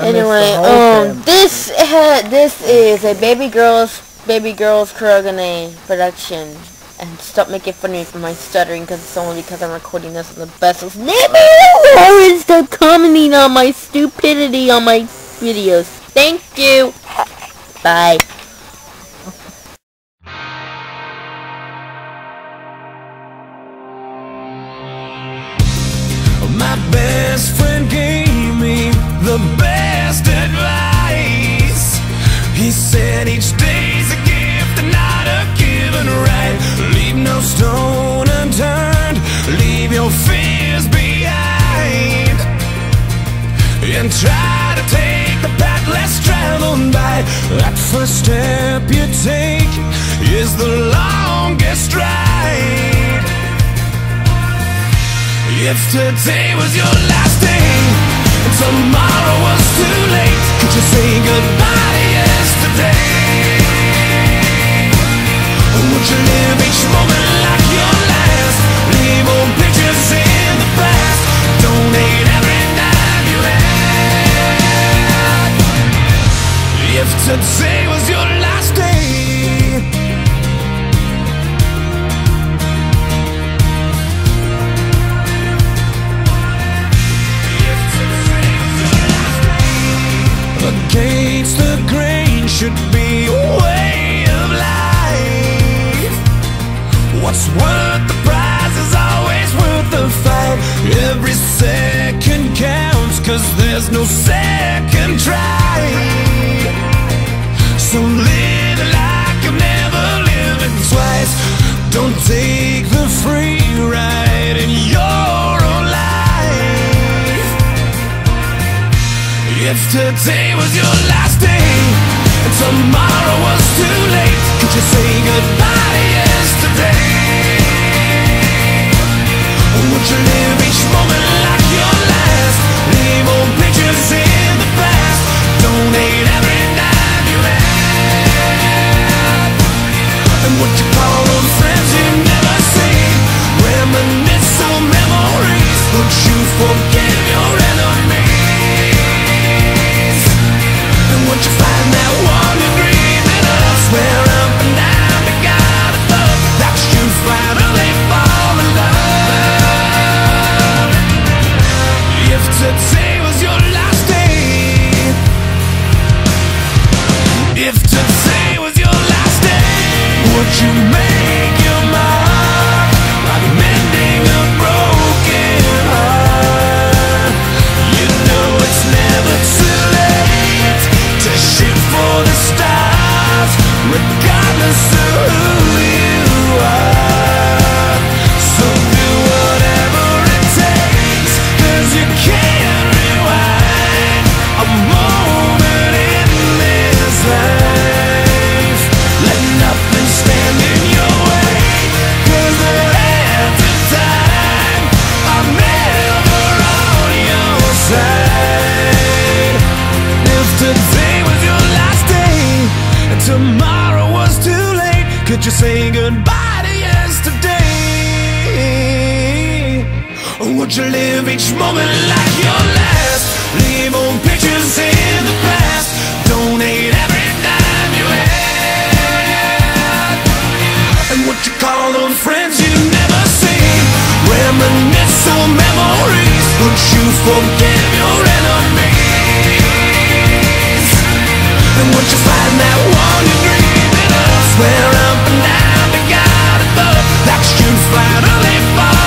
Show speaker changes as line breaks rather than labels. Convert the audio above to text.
Anyway, um, this ha this is a baby girls baby girls Kurogane production. And stop making fun of me for my stuttering because it's only because I'm recording this on the best. Never stop commenting on my stupidity on my videos. Thank you. Bye.
My best friend Said each day's a gift and not a given right. Leave no stone unturned, leave your fears behind. And try to take the path less traveled by. That first step you take is the longest ride. If today was your last day and tomorrow was too late, Against the grain should be a way of life. What's worth the prize is always worth the fight. Every second counts, cause there's no second try. If today was your last day and tomorrow was too late, would you make you say goodbye to yesterday? Or would you live each moment like your last? Leave old pictures in the past. Donate every dime you had. And what you call those friends you never see? Reminisce on memories. Would you forgive your enemies? And once you find that one you're dreaming of, finally fall